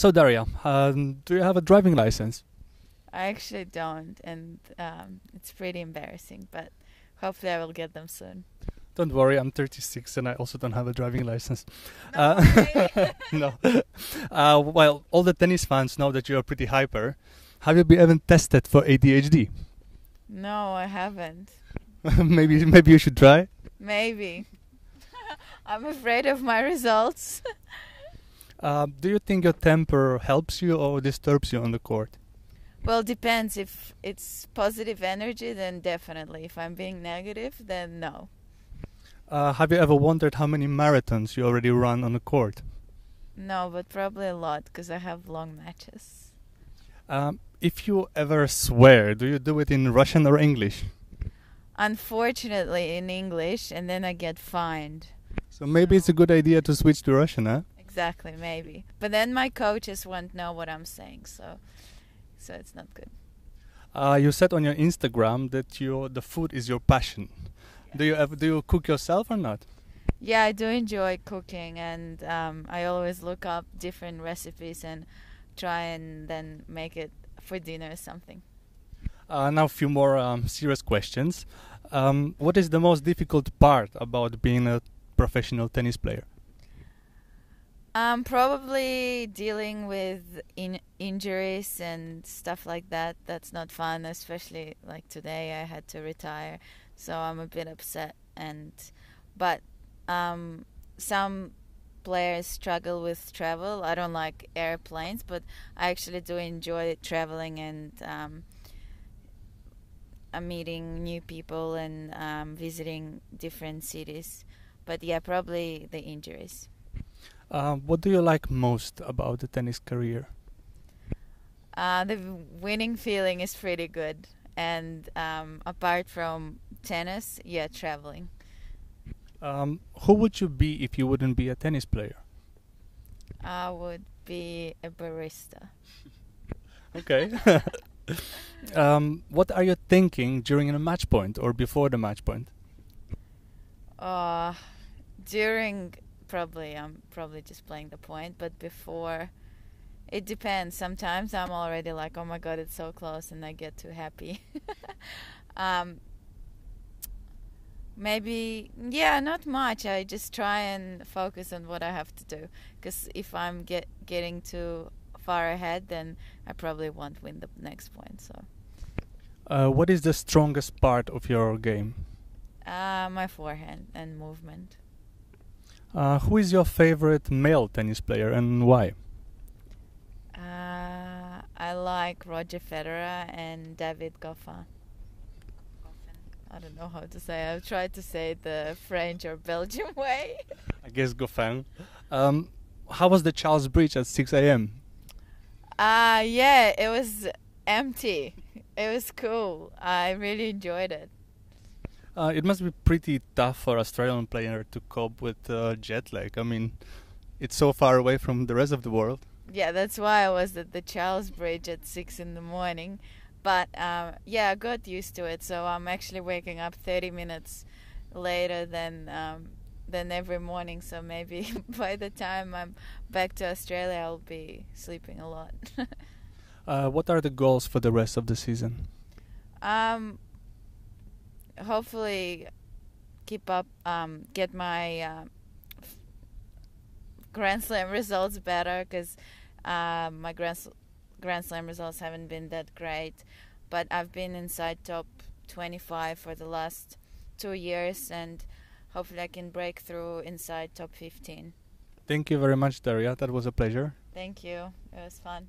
So Daria, um, do you have a driving license? I actually don't, and um, it's pretty embarrassing. But hopefully, I will get them soon. Don't worry, I'm 36 and I also don't have a driving license. No, Uh, no. Uh, well, all the tennis fans know that you're pretty hyper. Have you been even tested for ADHD? no, I haven't. maybe maybe you should try. Maybe. I'm afraid of my results. Uh, do you think your temper helps you or disturbs you on the court? well, depends. If it's positive energy, then definitely. If I'm being negative, then no. Uh, have you ever wondered how many marathons you already run on the court? No, but probably a lot because I have long matches. Um, if you ever swear, do you do it in Russian or English? Unfortunately, in English, and then I get fined. So maybe it's a good idea to switch to Russian, huh? Exactly, maybe. But then my coaches won't know what I'm saying, so so it's not good. Uh, you said on your Instagram that your the food is your passion. Do you ever do you cook yourself or not? Yeah, I do enjoy cooking, and um, I always look up different recipes and try and then make it for dinner or something. Uh, now a few more um, serious questions. Um, what is the most difficult part about being a professional tennis player? Um, probably dealing with in- injuries and stuff like that. That's not fun, especially like today. I had to retire, so I'm a bit upset. And but um, some players struggle with travel. I don't like airplanes, but I actually do enjoy traveling and um, meeting new people and um, visiting different cities. But yeah, probably the injuries. Um, what do you like most about the tennis career? Uh, the winning feeling is pretty good, and um, apart from tennis, yeah, traveling. Um, who would you be if you wouldn't be a tennis player? I would be a barista. Okay. um, what are you thinking during a match point or before the match point? Uh, during probably I'm probably just playing the point, but before it depends. Sometimes I'm already like, oh my god, it's so close, and I get too happy. um, maybe yeah, not much. I just try and focus on what I have to do. Because if I'm get getting too far ahead, then I probably won't win the next point. So Uh, what is the strongest part of your game? uh, my forehand and movement. Uh, who is your favorite male tennis player and why? Uh, I like Roger Federer and David Goffin. I don't know how to say. I've tried to say the French or Belgian way. I guess Goffin. Um, how was the Charles Bridge at 6 a.m.? Uh yeah, it was empty. It was cool. I really enjoyed it. Uh, it must be pretty tough for Australian player to cope with uh, jet lag. I mean, it's so far away from the rest of the world. Yeah, that's why I was at the Charles Bridge at six in the morning. But um, yeah, I got used to it. So I'm actually waking up 30 minutes later than um, than every morning. So maybe by the time I'm back to Australia, I'll be sleeping a lot. Uh, what are the goals for the rest of the season? um, hopefully, keep up. Um, get my uh, Grand Slam results better because uh, my Grand Grand Slam results haven't been that great. But I've been inside top 25 for the last two years, and hopefully I can break through inside top 15. Thank you very much, Daria. That was a pleasure. Thank you. It was fun.